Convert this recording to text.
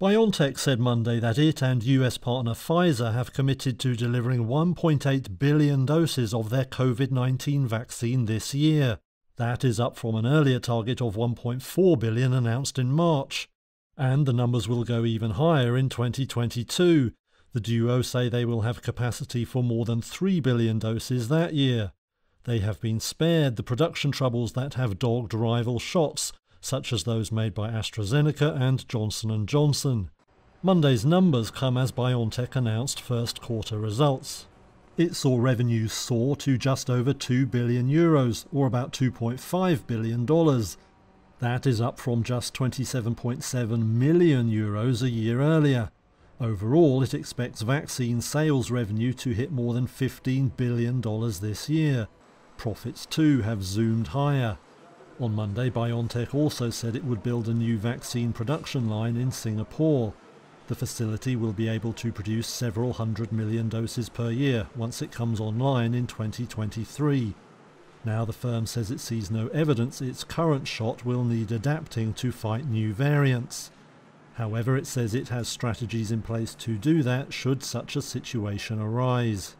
BioNTech said Monday that it and US partner Pfizer have committed to delivering 1.8 billion doses of their COVID 19 vaccine this year. That is up from an earlier target of 1.4 billion announced in March. And the numbers will go even higher in 2022. The duo say they will have capacity for more than 3 billion doses that year. They have been spared the production troubles that have dogged rival shots, such as those made by AstraZeneca and Johnson & Johnson. Monday's numbers come as BioNTech announced first quarter results. It saw revenues soar to just over 2 billion euros, or about 2.5 billion dollars. That is up from just 27.7 million euros a year earlier. Overall, it expects vaccine sales revenue to hit more than $15 billion this year. Profits too have zoomed higher. On Monday, BioNTech also said it would build a new vaccine production line in Singapore. The facility will be able to produce several hundred million doses per year once it comes online in 2023. Now the firm says it sees no evidence its current shot will need adapting to fight new variants. However, it says it has strategies in place to do that should such a situation arise.